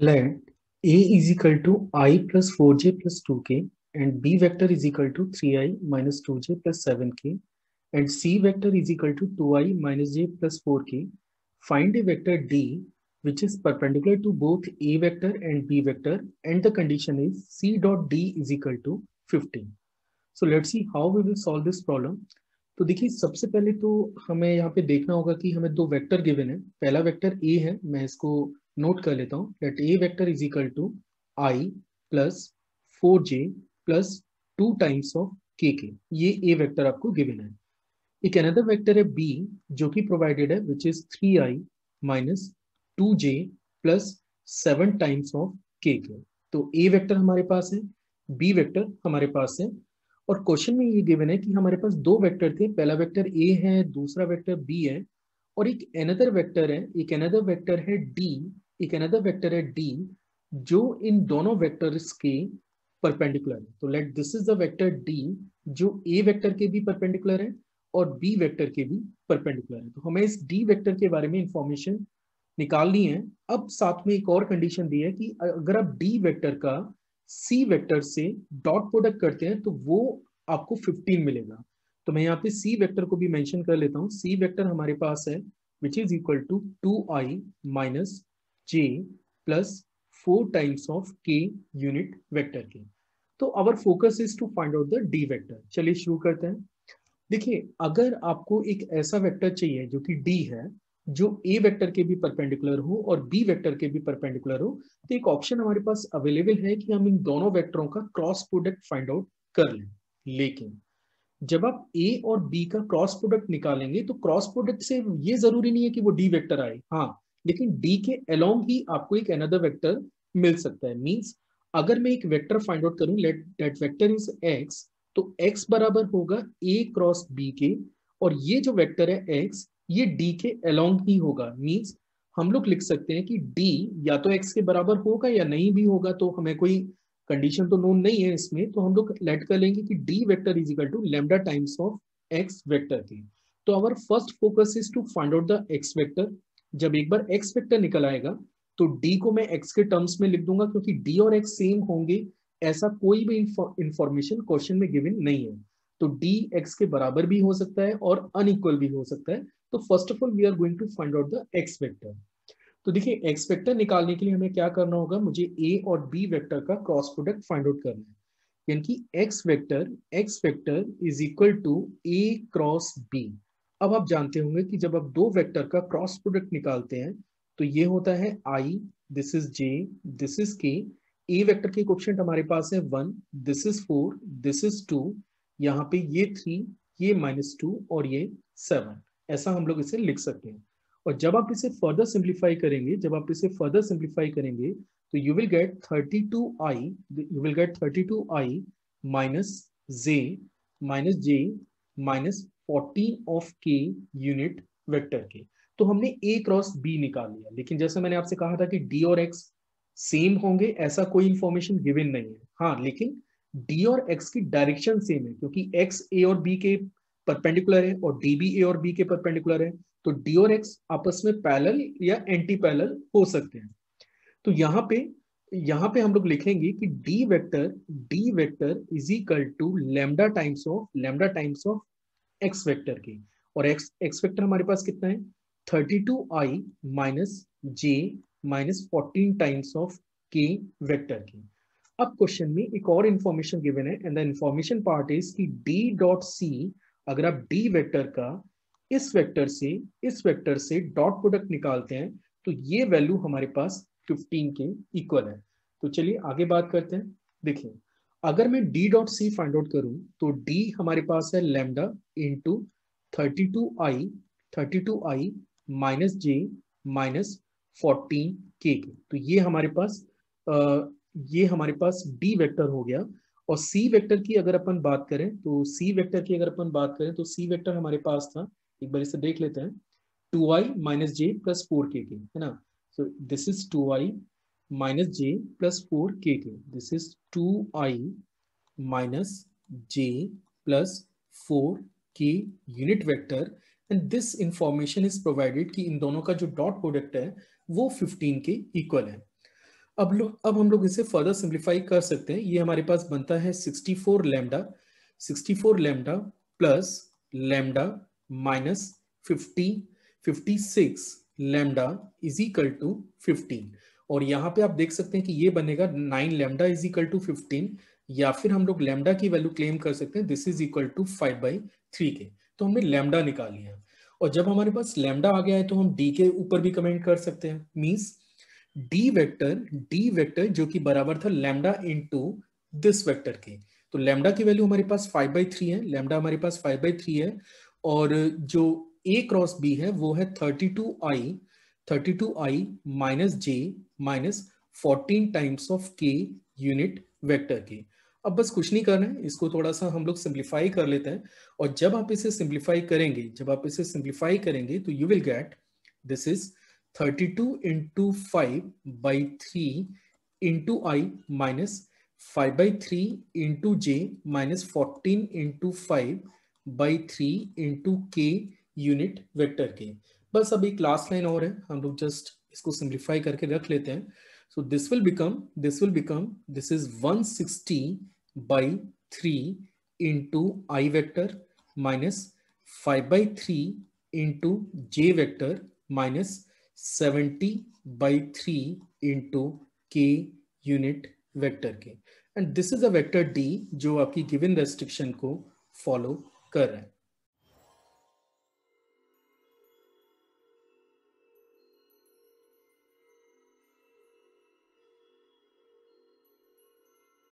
Let A is equal to i plus 4j plus 2k and B vector is equal to 3i minus 2j plus 7k and C vector is equal to 2i minus j plus 4k. Find a vector D which is perpendicular to both A vector and B vector and the condition is C dot D is equal to 15. So let's see how we will solve this problem. तो देखिए सबसे पहले तो हमें यहाँ पे देखना होगा कि हमें दो वेक्टर गिवन है पहला वेक्टर ए है मैं इसको नोट कर लेता हूँ let a vector is equal to i plus four j plus two times of k k ये ए वेक्टर आपको गिवन है। एक अनदर वेक्टर है बी जो कि प्रोवाइडेड है which is three i minus two j plus seven times of k k तो ए vector हमारे पास है बी वेक्टर हमारे पास है, और क्वेश्चन में ये गिवन है कि हमारे पास दो वेक्टर थे। पहला वेक्टर ए है, दूसरा वेक्टर बी है, और एक अनदर वेक्टर है, एक अनदर वेक्टर है डी एक अनदर वेक्टर है डी जो इन दोनों वेक्टर्स के परपेंडिकुलर है। तो let this is the vector d जो ए वेक्टर के भी परपेंडिकुलर है और बी वेक्टर के भी परपेंडिकुलर है। तो हमें इस डी वेक्टर के बारे में इंफॉर्मेशन निकालनी है। अब साथ में एक और कंडीशन दी है कि अगर आप डी वेक्टर का सी वेक्टर से डॉट प्रोडक्ट करते हैं तो वो आपको 15 मिलेगा। तो मैं यहाँ पे सी वेक्टर को भी मेंशन कर लेता हूँ। सी वेक्टर हमारे पास है which is equal to two i minus j plus four times of k unit vector के। तो our focus is to find out the d vector चलिए शुरू करते हैं। देखिए, अगर आपको एक ऐसा वेक्टर चाहिए जो कि डी है, जो ए वेक्टर के भी परपेंडिकुलर हो और बी वेक्टर के भी परपेंडिकुलर हो तो एक ऑप्शन हमारे पास अवेलेबल है कि हम इन दोनों वेक्टरों का क्रॉस प्रोडक्ट फाइंड आउट कर लें। लेकिन जब आप ए और बी का क्रॉस प्रोडक्ट निकालेंगे तो क्रॉस प्रोडक्ट से ये ज़रूरी नहीं है कि वो डी वेक्टर आए। हाँ लेकिन डी के अलोंग ही आपको एक अनदर वेक्टर मिल सकता है। मींस अगर मैं एक वेक्टर फाइंड आउट करूँ let that vector is x तो एक्स बराबर होगा ए क्रॉस बी के, और ये जो वेक्टर है एक्स ये डी के अलोंग ही होगा। मींस हम लोग लिख सकते हैं कि डी या तो एक्स के बराबर होगा या नहीं भी होगा तो हमें कोई कंडीशन तो नोन नहीं है इसमें तो हम लोग लेट कर लेंगे कि d vector is equal to lambda times of x vector की। तो our first focus is to find out the x vector जब एक बार एक्स वेक्टर निकल आएगा तो डी को मैं एक्स के टर्म्स में लिख दूँगा, क्योंकि डी और एक्स सेम होंगे, ऐसा कोई भी इंफॉर्मेशन क्वेश्चन में गिवन नहीं है। तो डी एक्स के बराबर भी हो सकता है और अनइक्वल भी हो सकता है। तो first of all we are going to find out the x vector तो देखिए एक्स वेक्टर निकालने के लिए हमें क्या करना होगा? मुझे ए और बी वेक्टर का क्रॉस प्रोडक्ट फाइंड आउट करना है। यानी कि x vector x vector is equal to a cross b अब आप जानते होंगे कि जब आप दो वेक्टर का क्रॉस प्रोडक्ट निकालते हैं तो ये होता है i this is j this is k a vector के क्वेश्चन हमारे पास है one this is four this is two यहाँ पे ये थ्री ये माइनस टू और ये सेवन ऐसा हम लोग इसे लिख सकते हैं। और जब आप इसे फर्दर सिंप्लीफाई करेंगे, जब आप इसे फर्दर सिंप्लीफाई करेंगे तो you will get 32 i you will get 32 i minus j minus j minus fourteen of k unit vector के तो हमने ए क्रॉस बी निकाल लिया। लेकिन जैसे मैंने आपसे कहा था कि डी और एक्स सेम होंगे, ऐसा कोई इंफॉर्मेशन गिवन नहीं है। हाँ लेकिन डी और एक्स की डायरेक्शन सेम है, क्योंकि एक्स ए और बी के परपेंडिकुलर है और डी बी ए और बी के परपेंडिकुलर है। तो डी और एक्स आपस में पैरल या एंटी पैरल हो सकते हैं। तो यहाँ पे यहाँ पे हम लोग लिखेंगे कि d vector d vector is equal to lambda times of lambda times of x vector की। और एक्स एक्स वेक्टर हमारे पास कितना है? Thirty two i minus j minus fourteen times of k vector की। अब क्वेश्चन में एक और इंफॉर्मेशन गिवन है and the information part is कि डी डॉट सी अगर आप डी वेक्टर का इस वेक्टर से, इस वेक्टर से डॉट प्रोडक्ट निकालते हैं तो ये वैल्यू हमारे पास 15 के इक्वल है। तो चलिए आगे बात करते हैं। देखिए अगर मैं d dot c find out करूँ तो डी हमारे पास है lambda into thirty two i thirty two i minus j minus fourteen k k. तो ये हमारे पास आ, ये हमारे पास डी वेक्टर हो गया। और सी वेक्टर की अगर अपन बात करें तो सी वेक्टर की अगर अपन बात करें तो सी वेक्टर हमारे पास था। एक बार इसे देख लेते हैं। Two i minus j plus four k k है ना? So this is two i plus four k k this is two i minus j plus four k unit vector and this information is provided कि इन दोनों का जो dot product है, वो 15 के इक्वल है। अब लोग अब हम लोग इसे फर्दर सिंप्लीफाई कर सकते हैं। ये हमारे पास बनता है 64 four lambda sixty lambda plus lambda minus fifty fifty six lambda is equal to fifteen और यहाँ पे आप देख सकते हैं कि ये बनेगा nine lambda is equal to fifteen या फिर हम लोग लेमडा की वैल्यू क्लेम कर सकते हैं this is equal to five by three के। तो हमने लेमडा निकाल लिया और जब हमारे पास लेमडा आ गया है तो हम डी के ऊपर भी कमेंट कर सकते हैं। Means d vector d vector जो कि बराबर था लेमडा इंटू दिस वेक्टर के। तो लेमडा की वैल्यू हमारे पास फाइव बाई थ्री है लेमडा हमारे पास फाइव बाई थ्री है, और जो ए क्रॉस बी है, वो है thirty two i thirty two i minus j minus fourteen times of k unit vector के अब बस कुछ नहीं करना है, इसको थोड़ा सा हम लोग सिंप्लीफाई कर लेते हैं। और जब आप इसे सिंप्लीफाई करेंगे, जब आप इसे सिंप्लीफाई करेंगे तो you will get this is 32 into 5 by 3 into i minus 5 by 3 into j minus 14 into 5 by 3 into k unit vector के बस अभी क्लास लाइन और है, हम लोग जस्ट इसको सिंप्लीफाई करके रख लेते हैं। So this will become this will become this is 160 by 3 into i vector minus 5 by 3 into j vector minus 70 by 3 into k unit vector k and this is a vector d जो आपकी given restriction को follow कर रहा है।